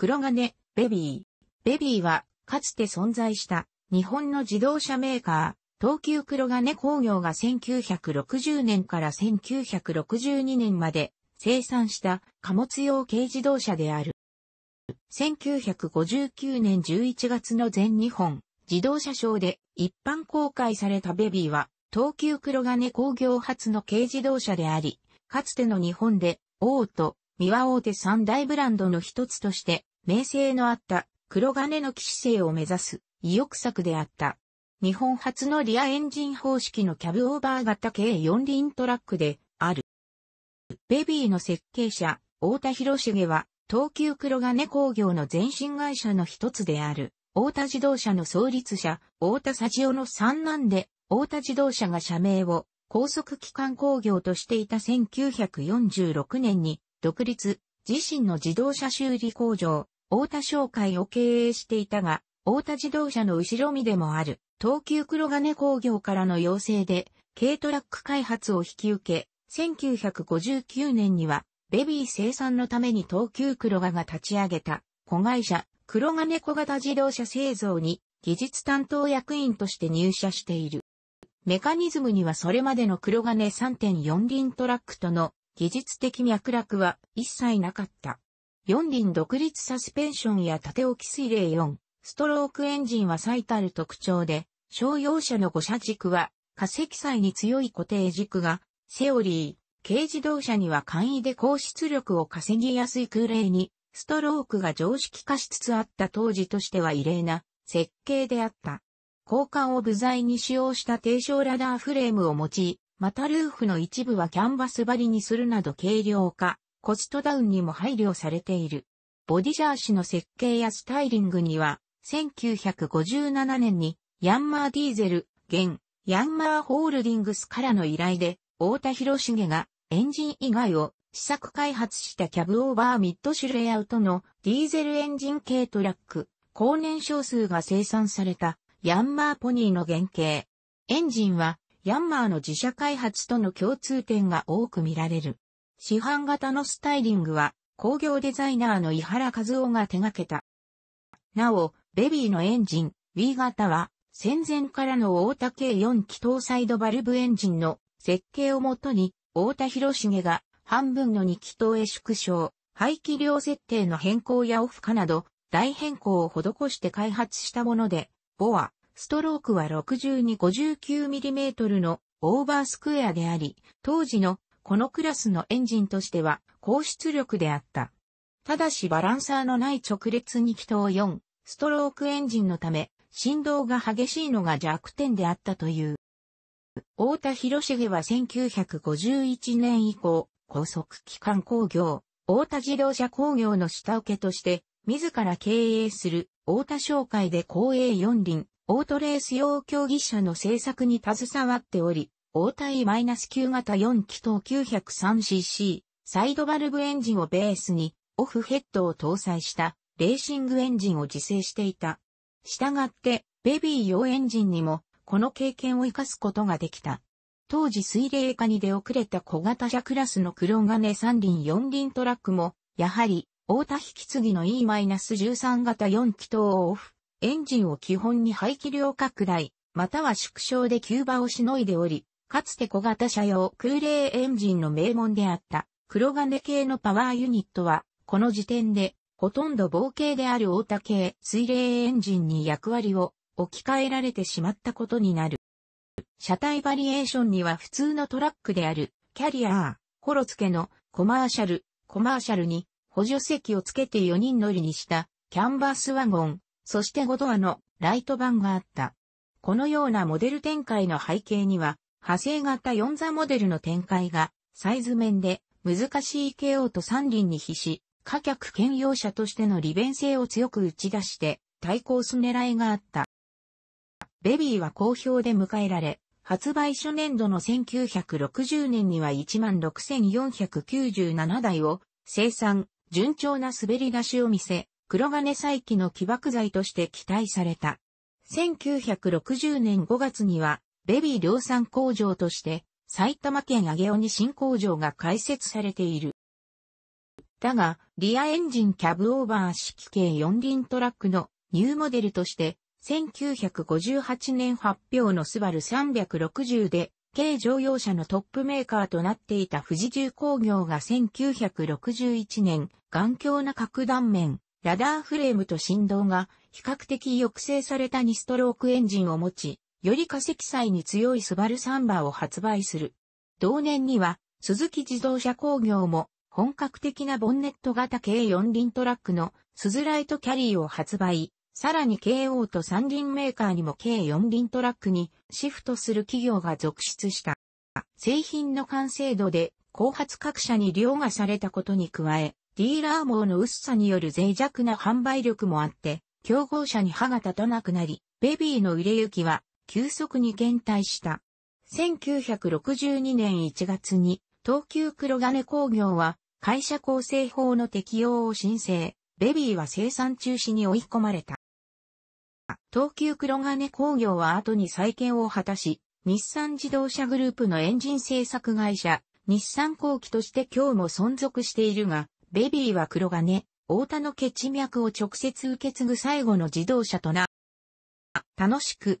黒金、ベビー。ベビーは、かつて存在した日本の自動車メーカー、東急黒金工業が1960年から1962年まで生産した貨物用軽自動車である。1959年11月の全日本自動車ショーで一般公開されたベビーは東急黒金工業初の軽自動車であり、かつての日本でオート、三輪大手三大ブランドの一つとして名声のあった黒金の騎士性を目指す意欲作であった。日本初のリアエンジン方式のキャブオーバー型軽四輪トラックである。ベビーの設計者、大田博重は東急黒金工業の前身会社の一つである。大田自動車の創立者、大田幸男の三男で、大田自動車が社名を高速機関工業としていた1946年に独立、自身の自動車修理工場、大田商会を経営していたが、大田自動車の後ろ身でもある、東急黒金工業からの要請で、軽トラック開発を引き受け、1959年には、ベビー生産のために東急黒金が立ち上げた、子会社、黒金小型自動車製造に、技術担当役員として入社している。メカニズムにはそれまでの黒金3.4輪トラックとの技術的脈絡は一切なかった。4輪独立サスペンションや縦置き水冷4、ストロークエンジンは最たる特徴で、商用車の5車軸は、化石載に強い固定軸が、セオリー、軽自動車には簡易で高出力を稼ぎやすい空冷に、ストロークが常識化しつつあった当時としては異例な設計であった。交換を部材に使用した低床ラダーフレームを用い、またルーフの一部はキャンバス張りにするなど軽量化、コストダウンにも配慮されている。ボディジャーシの設計やスタイリングには、1957年にヤンマーディーゼル、現、ヤンマーホールディングスからの依頼で、大田博重がエンジン以外を試作開発したキャブオーバーミッドシュレイアウトのディーゼルエンジン系トラック、高年少数が生産されたヤンマーポニーの原型。エンジンはヤンマーの自社開発との共通点が多く見られる。市販型のスタイリングは工業デザイナーの井原和夫が手掛けた。なお、ベビーのエンジン、W 型は戦前からの大田系4気筒サイドバルブエンジンの設計をもとに、大田博重が半分の2気筒へ縮小、排気量設定の変更やオフ化など、大変更を施して開発したもので、ボア、ストロークは 6259mm のオーバースクエアであり、当時のこのクラスのエンジンとしては高出力であった。ただしバランサーのない直列2気筒4ストロークエンジンのため振動が激しいのが弱点であったという。大田博重は1951年以降、高速機関工業、大田自動車工業の下請けとして、自ら経営する大田商会で公営四輪、オートレース用競技車の製作に携わっており、大体 -9 型4気筒 903cc、サイドバルブエンジンをベースに、オフヘッドを搭載したレーシングエンジンを自製していた。したがって、ベビー用エンジンにも、この経験を活かすことができた。当時水冷化に出遅れた小型車クラスの黒金三輪四輪トラックも、やはり、大田引き継ぎの E-13 型4気筒をオフ、エンジンを基本に排気量拡大、または縮小で急場をしのいでおり、かつて小型車用空冷エンジンの名門であった黒金系のパワーユニットは、この時点でほとんど合計である大田系水冷エンジンに役割を置き換えられてしまったことになる。車体バリエーションには普通のトラックであるキャリアー、コロ付けのコマーシャル、コマーシャルに補助席をつけて4人乗りにしたキャンバスワゴン、そして5ドアのライトバンがあった。このようなモデル展開の背景には派生型4座モデルの展開が、サイズ面で難しい KO と三輪に比し、貨客兼用車としての利便性を強く打ち出して対抗す狙いがあった。ベビーは好評で迎えられ、発売初年度の1960年には16,497台を生産、順調な滑り出しを見せ、黒金再起の起爆剤として期待された。1960年5月にはベビー量産工場として、埼玉県上尾に新工場が開設されている。だが、リアエンジンキャブオーバー式系四輪トラックのニューモデルとして、1958年発表のスバル360で、軽乗用車のトップメーカーとなっていた富士重工業が1961年、眼鏡な角断面、ラダーフレームと振動が比較的抑制された2ストロークエンジンを持ち、より化積載に強いスバルサンバーを発売する。同年には、鈴木自動車工業も本格的なボンネット型軽四輪トラックのスズライトキャリーを発売。さらに京王と三輪メーカーにも軽四輪トラックにシフトする企業が続出した。製品の完成度で後発各社に凌駕されたことに加え、ディーラー網の薄さによる脆弱な販売力もあって、競合者に歯が立たなくなり、ベビーの売れ行きは急速に減退した。1962年1月に東急黒金工業は会社構成法の適用を申請、ベビーは生産中止に追い込まれた。東急黒金工業は後に再建を果たし、日産自動車グループのエンジン製作会社、日産後期として今日も存続しているが、ベビーは黒金、大田の血脈を直接受け継ぐ最後の自動車とな。楽しく